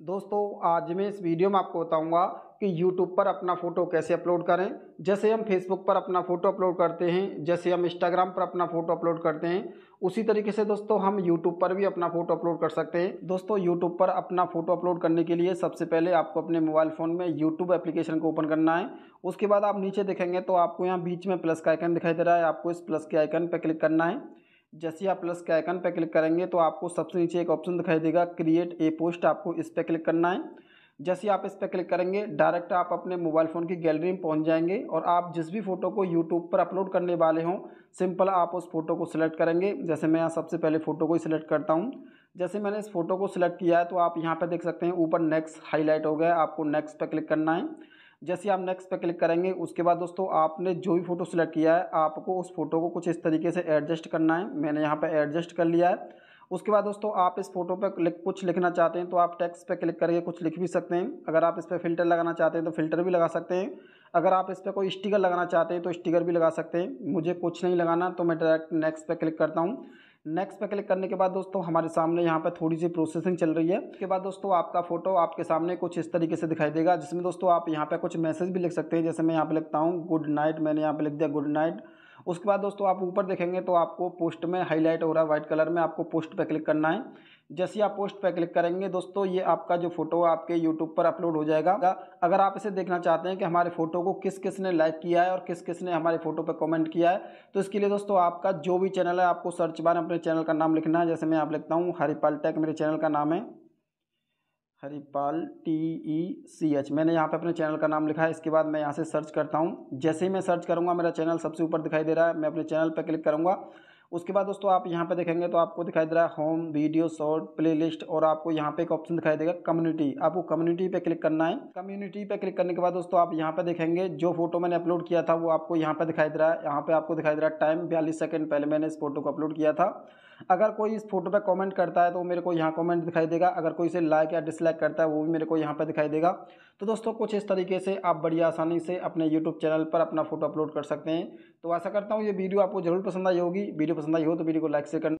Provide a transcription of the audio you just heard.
दोस्तों, आज मैं इस वीडियो में आपको बताऊँगा कि YouTube पर अपना फ़ोटो कैसे अपलोड करें। जैसे हम Facebook पर अपना फ़ोटो अपलोड करते हैं, जैसे हम Instagram पर अपना फ़ोटो अपलोड करते हैं, उसी तरीके से दोस्तों हम YouTube पर भी अपना फ़ोटो अपलोड कर सकते हैं। दोस्तों, YouTube पर अपना फ़ोटो अपलोड करने के लिए सबसे पहले आपको अपने मोबाइल फ़ोन में यूट्यूब एप्लीकेशन को ओपन करना है। उसके बाद आप नीचे देखेंगे तो आपको यहाँ बीच में प्लस का आइकन दिखाई दे रहा है, आपको इस प्लस के आइकन पर क्लिक करना है। जैसे आप प्लस के आइकन पर क्लिक करेंगे तो आपको सबसे नीचे एक ऑप्शन दिखाई देगा क्रिएट ए पोस्ट आपको इस पर क्लिक करना है। जैसे आप इस पर क्लिक करेंगे डायरेक्ट आप अपने मोबाइल फ़ोन की गैलरी में पहुँच जाएँगे और आप जिस भी फ़ोटो को यूट्यूब पर अपलोड करने वाले हों सिंपल आप उस फ़ोटो को सिलेक्ट करेंगे। जैसे मैं यहाँ सबसे पहले फ़ोटो को ही सिलेक्ट करता हूँ। जैसे मैंने इस फ़ोटो को सिलेक्ट किया है तो आप यहाँ पर देख सकते हैं, ऊपर नेक्स्ट हाईलाइट हो गया, आपको नेक्स्ट पर क्लिक करना है। जैसे आप नेक्स्ट पे क्लिक करेंगे, उसके बाद दोस्तों आपने जो भी फ़ोटो सेलेक्ट किया है, आपको उस फ़ोटो को कुछ इस तरीके से एडजस्ट करना है। मैंने यहाँ पर एडजस्ट कर लिया है। उसके बाद दोस्तों आप इस फ़ोटो पर लिख कुछ लिखना चाहते हैं तो आप टेक्स्ट पे क्लिक करके कुछ लिख भी सकते हैं। अगर आप इस पर फ़िल्टर लगाना चाहते हैं तो फ़िल्टर भी लगा सकते हैं। अगर आप इस पर कोई स्टिकर लगाना चाहते हैं तो स्टिकर भी लगा सकते हैं। मुझे कुछ नहीं लगाना तो मैं डायरेक्ट नेक्स्ट पे क्लिक करता हूँ। नेक्स्ट पे क्लिक करने के बाद दोस्तों, हमारे सामने यहाँ पर थोड़ी सी प्रोसेसिंग चल रही है। उसके बाद दोस्तों, आपका फ़ोटो आपके सामने कुछ इस तरीके से दिखाई देगा, जिसमें दोस्तों आप यहाँ पर कुछ मैसेज भी लिख सकते हैं। जैसे मैं यहाँ पे लिखता हूँ गुड नाइट मैंने यहाँ पर लिख दिया गुड नाइट उसके बाद दोस्तों, आप ऊपर देखेंगे तो आपको पोस्ट में हाईलाइट हो रहा है व्हाइट कलर में, आपको पोस्ट पे क्लिक करना है। जैसे आप पोस्ट पे क्लिक करेंगे दोस्तों, ये आपका जो फ़ोटो आपके यूट्यूब पर अपलोड हो जाएगा। अगर आप इसे देखना चाहते हैं कि हमारे फ़ोटो को किस किस ने लाइक किया है और किस किस ने हमारे फ़ोटो पर कमेंट किया है तो इसके लिए दोस्तों, आपका जो भी चैनल है, आपको सर्च बार अपने चैनल का नाम लिखना है। जैसे मैं आप लिखता हूँ हरिपाल टेक मेरे चैनल का नाम है। Haripal T E C H मैंने यहाँ पे अपने चैनल का नाम लिखा है, इसके बाद मैं यहाँ से सर्च करता हूँ। जैसे ही मैं सर्च करूँगा, मेरा चैनल सबसे ऊपर दिखाई दे रहा है, मैं अपने चैनल पर क्लिक करूँगा। उसके बाद दोस्तों आप यहाँ पे देखेंगे तो आपको दिखाई दे रहा है होम वीडियो शॉर्ट प्लेलिस्ट और आपको यहाँ पे एक ऑप्शन दिखाई देगा कम्युनिटी आपको कम्युनिटी पे क्लिक करना है। कम्युनिटी पे क्लिक करने के बाद दोस्तों आप यहाँ पे देखेंगे जो फ़ोटो मैंने अपलोड किया था वो आपको यहाँ पे दिखाई दे रहा है। यहाँ पे आपको दिखाई दे रहा है टाइम बयालीस सेकंड पहले मैंने इस फ़ोटो को अपलोड किया था। अगर कोई इस फ़ोटो पे कमेंट करता है तो मेरे को यहाँ कमेंट दिखाई देगा। अगर कोई इसे लाइक या डिसलाइक करता है वो भी मेरे को यहाँ पे दिखाई देगा। तो दोस्तों कुछ इस तरीके से आप बड़ी आसानी से अपने यूट्यूब चैनल पर अपना फ़ोटो अपलोड कर सकते हैं। तो आशा करता हूँ ये वीडियो आपको ज़रूर पसंद आई होगी। वीडियो पसंद आई हो तो वीडियो को लाइक से करना।